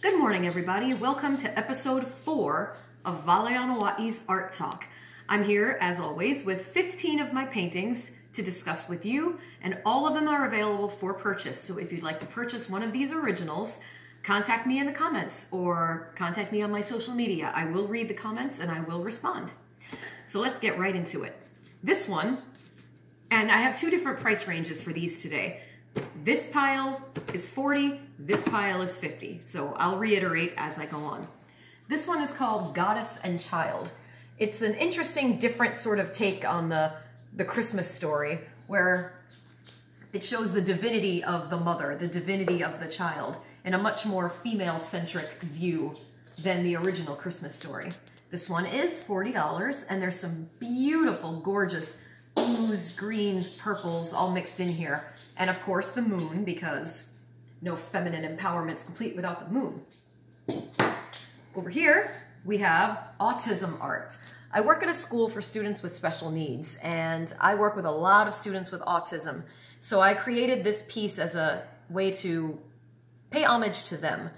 Good morning, everybody. Welcome to episode four of Vale Anoa'i's Art Talk. I'm here, as always, with 15 of my paintings to discuss with you, and all of them are available for purchase. So if you'd like to purchase one of these originals, contact me in the comments or contact me on my social media. I will read the comments and I will respond. So let's get right into it. This one, and I have two different price ranges for these today. This pile is 40, this pile is 50. So I'll reiterate as I go on. This one is called Goddess and Child. It's an interesting, different sort of take on the, the Christmas story where it shows the divinity of the mother, the divinity of the child, in a much more female-centric view than the original Christmas story. This one is $40, and there's some beautiful, gorgeous blues, greens, purples all mixed in here. And of course the moon, because no feminine empowerment's complete without the moon. Over here, we have autism art. I work at a school for students with special needs, and I work with a lot of students with autism. So I created this piece as a way to pay homage to them.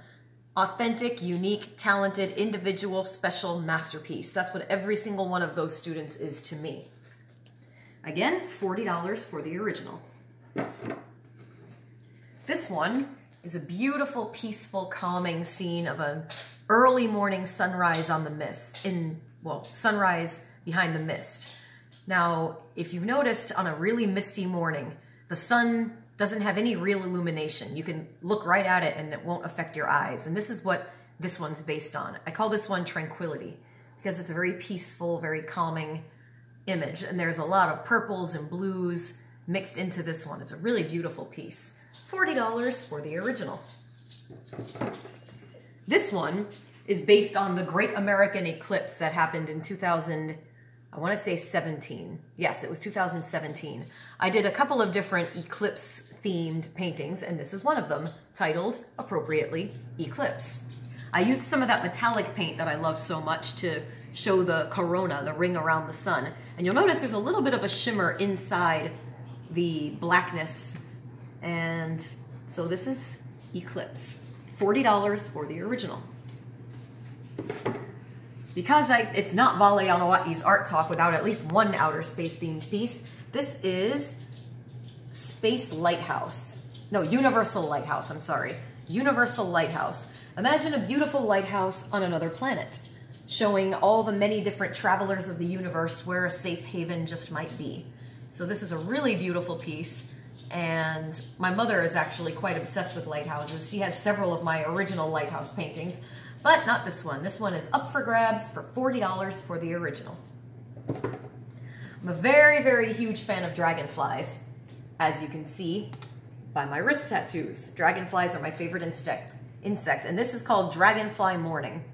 Authentic, unique, talented, individual, special masterpiece. That's what every single one of those students is to me. Again, $40 for the original. This one is a beautiful, peaceful, calming scene of an early morning sunrise on the mist, in, well, sunrise behind the mist. Now, if you've noticed on a really misty morning, the sun doesn't have any real illumination. You can look right at it and it won't affect your eyes. And this is what this one's based on. I call this one Tranquility because it's a very peaceful, very calming image. And there's a lot of purples and blues mixed into this one. It's a really beautiful piece. $40 for the original. This one is based on the Great American Eclipse that happened in 2000, I want to say 17. Yes, it was 2017. I did a couple of different eclipse themed paintings, and this is one of them, titled, appropriately, Eclipse. I used some of that metallic paint that I love so much to show the corona, the ring around the sun. And you'll notice there's a little bit of a shimmer inside the blackness. And so this is Eclipse. $40 for the original. Because I, it's not Vale Anoa'i's Art Talk without at least one outer space themed piece, this is Space Lighthouse. No, Universal Lighthouse, I'm sorry. Universal Lighthouse. Imagine a beautiful lighthouse on another planet, showing all the many different travelers of the universe where a safe haven just might be. So this is a really beautiful piece. And my mother is actually quite obsessed with lighthouses. She has several of my original lighthouse paintings, but not this one. This one is up for grabs for $40 for the original. I'm a very, very huge fan of dragonflies, as you can see by my wrist tattoos. Dragonflies are my favorite insect, insect, and this is called Dragonfly Morning.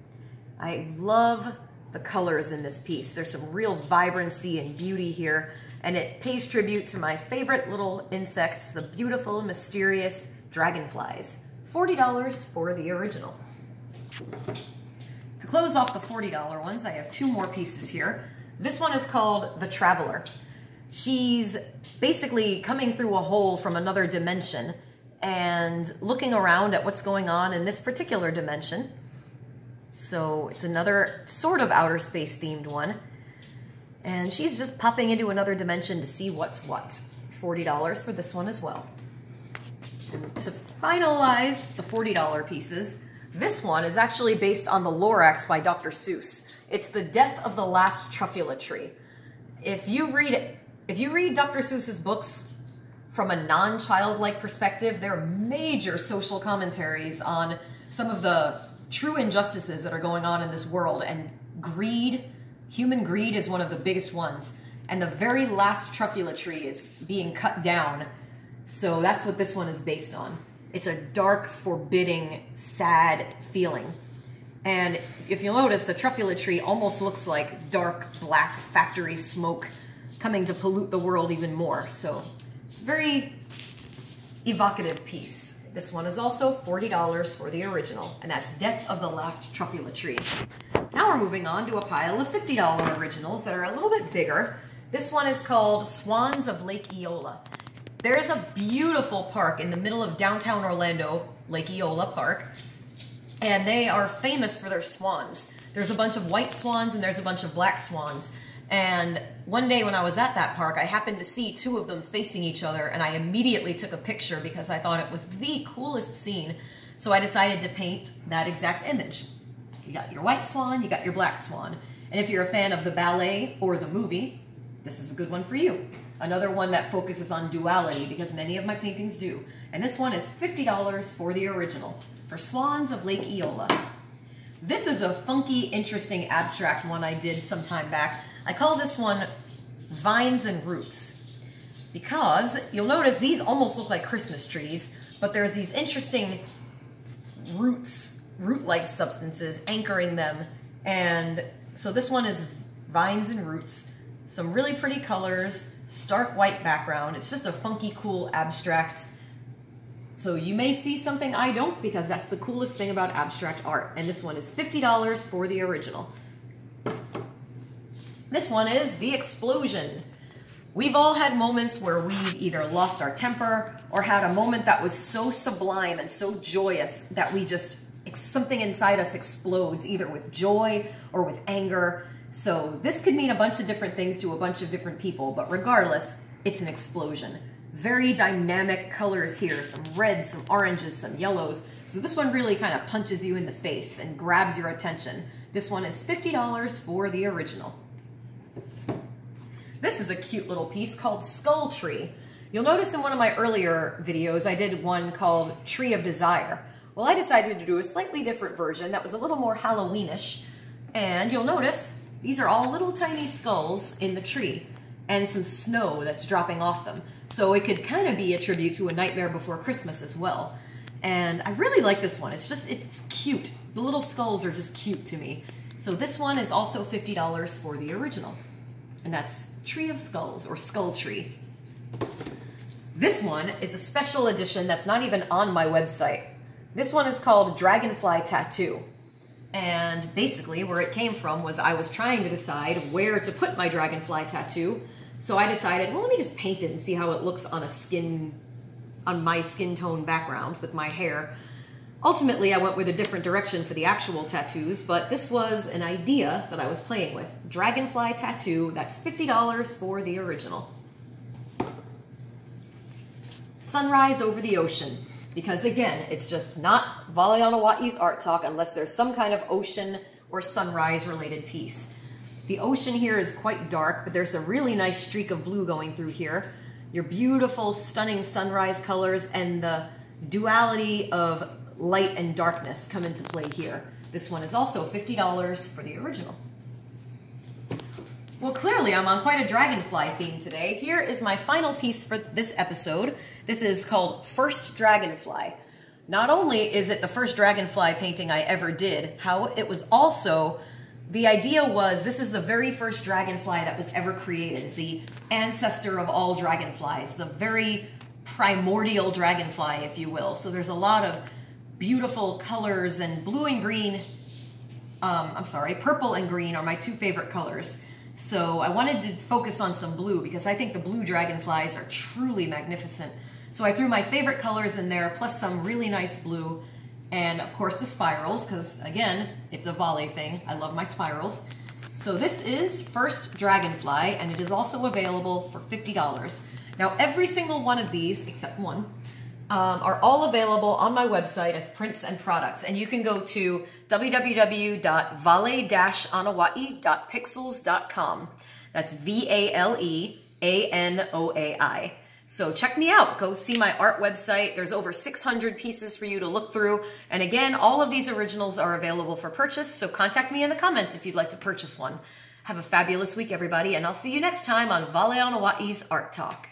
I love the colors in this piece. There's some real vibrancy and beauty here and it pays tribute to my favorite little insects, the beautiful, mysterious dragonflies. $40 for the original. To close off the $40 ones, I have two more pieces here. This one is called The Traveler. She's basically coming through a hole from another dimension and looking around at what's going on in this particular dimension. So it's another sort of outer space themed one. And she's just popping into another dimension to see what's what. $40 for this one as well. And to finalize the $40 pieces, this one is actually based on the Lorax by Dr. Seuss. It's the death of the last truffula tree. If you read if you read Dr. Seuss's books from a non-childlike perspective, they're major social commentaries on some of the true injustices that are going on in this world and greed, Human greed is one of the biggest ones. And the very last truffula tree is being cut down. So that's what this one is based on. It's a dark, forbidding, sad feeling. And if you'll notice, the truffula tree almost looks like dark, black factory smoke coming to pollute the world even more. So it's a very evocative piece. This one is also $40 for the original, and that's Death of the Last Truffula Tree. Now we're moving on to a pile of $50 originals that are a little bit bigger. This one is called Swans of Lake Eola. There is a beautiful park in the middle of downtown Orlando, Lake Eola Park, and they are famous for their swans. There's a bunch of white swans and there's a bunch of black swans. And one day when I was at that park, I happened to see two of them facing each other and I immediately took a picture because I thought it was the coolest scene. So I decided to paint that exact image. You got your white swan, you got your black swan. And if you're a fan of the ballet or the movie, this is a good one for you. Another one that focuses on duality because many of my paintings do. And this one is $50 for the original, for Swans of Lake Eola. This is a funky, interesting abstract one I did some time back. I call this one Vines and Roots because you'll notice these almost look like Christmas trees, but there's these interesting roots, root-like substances anchoring them. And so this one is Vines and Roots, some really pretty colors, stark white background. It's just a funky, cool, abstract so you may see something I don't because that's the coolest thing about abstract art. And this one is $50 for the original. This one is The Explosion. We've all had moments where we've either lost our temper or had a moment that was so sublime and so joyous that we just, something inside us explodes either with joy or with anger. So this could mean a bunch of different things to a bunch of different people, but regardless, it's an explosion very dynamic colors here, some reds, some oranges, some yellows. So this one really kind of punches you in the face and grabs your attention. This one is $50 for the original. This is a cute little piece called Skull Tree. You'll notice in one of my earlier videos, I did one called Tree of Desire. Well, I decided to do a slightly different version that was a little more Halloweenish. And you'll notice these are all little tiny skulls in the tree and some snow that's dropping off them. So it could kind of be a tribute to A Nightmare Before Christmas as well. And I really like this one. It's just, it's cute. The little skulls are just cute to me. So this one is also $50 for the original. And that's Tree of Skulls or Skull Tree. This one is a special edition that's not even on my website. This one is called Dragonfly Tattoo. And basically where it came from was I was trying to decide where to put my dragonfly tattoo so I decided, well, let me just paint it and see how it looks on a skin, on my skin tone background with my hair. Ultimately, I went with a different direction for the actual tattoos, but this was an idea that I was playing with. Dragonfly tattoo, that's $50 for the original. Sunrise over the ocean. Because again, it's just not Vale Art Talk unless there's some kind of ocean or sunrise related piece. The ocean here is quite dark, but there's a really nice streak of blue going through here. Your beautiful, stunning sunrise colors and the duality of light and darkness come into play here. This one is also $50 for the original. Well, clearly I'm on quite a dragonfly theme today. Here is my final piece for this episode. This is called First Dragonfly. Not only is it the first dragonfly painting I ever did, how it was also the idea was this is the very first dragonfly that was ever created, the ancestor of all dragonflies, the very primordial dragonfly, if you will. So there's a lot of beautiful colors and blue and green, um, I'm sorry, purple and green are my two favorite colors. So I wanted to focus on some blue because I think the blue dragonflies are truly magnificent. So I threw my favorite colors in there, plus some really nice blue. And of course the spirals, because again, it's a Vale thing. I love my spirals. So this is First Dragonfly, and it is also available for $50. Now every single one of these, except one, um, are all available on my website as prints and products. And you can go to www.vale-anoai.pixels.com. That's V-A-L-E-A-N-O-A-I. So check me out. Go see my art website. There's over 600 pieces for you to look through. And again, all of these originals are available for purchase. So contact me in the comments if you'd like to purchase one. Have a fabulous week, everybody, and I'll see you next time on Vale Anoa'i's Art Talk.